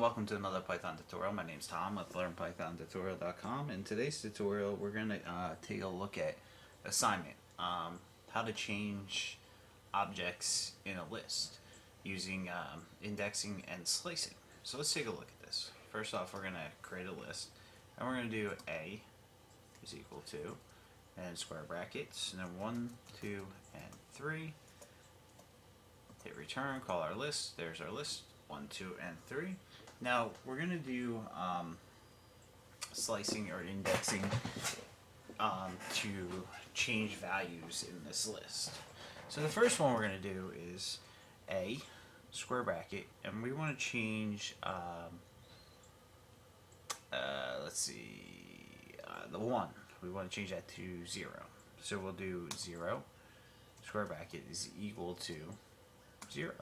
welcome to another Python tutorial. My name is Tom with LearnPythonTutorial.com. In today's tutorial, we're going to uh, take a look at assignment, um, how to change objects in a list using um, indexing and slicing. So let's take a look at this. First off, we're going to create a list, and we're going to do A is equal to, and square brackets, and then 1, 2, and 3. Hit return, call our list, there's our list, 1, 2, and 3. Now, we're going to do um, slicing or indexing um, to change values in this list. So the first one we're going to do is A, square bracket, and we want to change, um, uh, let's see, uh, the 1. We want to change that to 0. So we'll do 0, square bracket is equal to 0.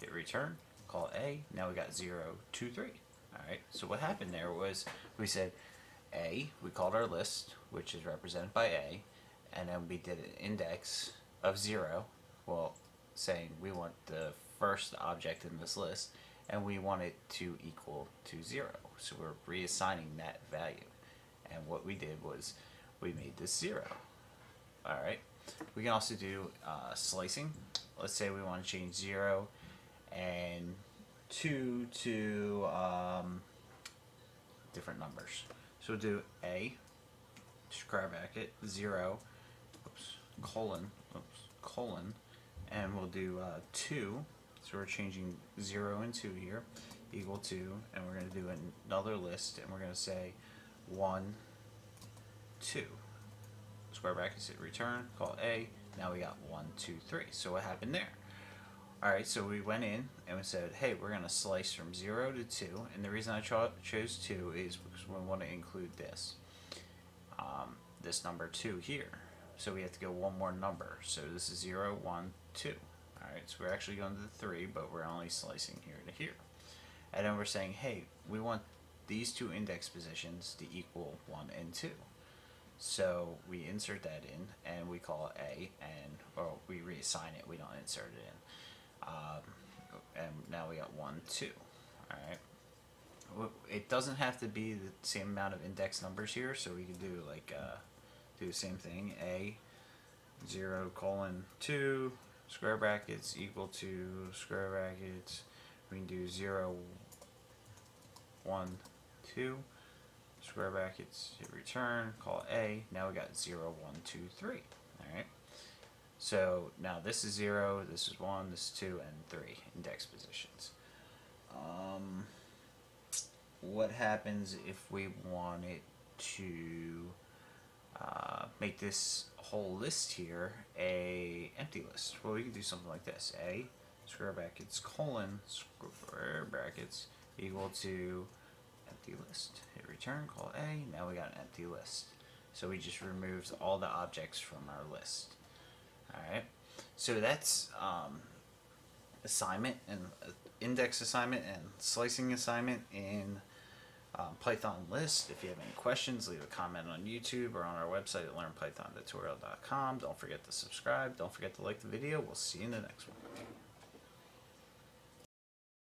Hit return, call A, now we got 0, 2, 3. Alright, so what happened there was we said A, we called our list, which is represented by A, and then we did an index of 0, well, saying we want the first object in this list, and we want it to equal to 0. So we're reassigning that value. And what we did was we made this 0. Alright, we can also do uh, slicing. Let's say we want to change 0 and 2 to um, different numbers. So we'll do A, square bracket, 0, oops, colon, oops, colon, and we'll do uh, 2, so we're changing 0 and 2 here, equal to, and we're going to do another list, and we're going to say 1, 2. Square brackets hit return, call A, now we got 1, 2, 3. So what happened there? Alright, so we went in and we said, hey, we're going to slice from 0 to 2, and the reason I cho chose 2 is because we want to include this, um, this number 2 here. So we have to go one more number. So this is 0, 1, 2. Alright, so we're actually going to the 3, but we're only slicing here to here. And then we're saying, hey, we want these two index positions to equal 1 and 2. So we insert that in and we call it A and or we reassign it, we don't insert it in. We got 1, 2. Alright. It doesn't have to be the same amount of index numbers here, so we can do like uh, do the same thing. A 0 colon 2 square brackets equal to square brackets. We can do 0 1 2 square brackets, hit return, call A, now we got 0, 1, 2, 3. Alright. So now this is 0, this is 1, this is 2, and 3 index positions. Um, what happens if we wanted to uh, make this whole list here a empty list? Well, we can do something like this. A square brackets colon square brackets equal to empty list. Hit return, call A, now we got an empty list. So we just removed all the objects from our list. Alright, so that's um, assignment and uh, index assignment and slicing assignment in um, Python list. If you have any questions, leave a comment on YouTube or on our website at learnpythontutorial.com. Don't forget to subscribe. Don't forget to like the video. We'll see you in the next one.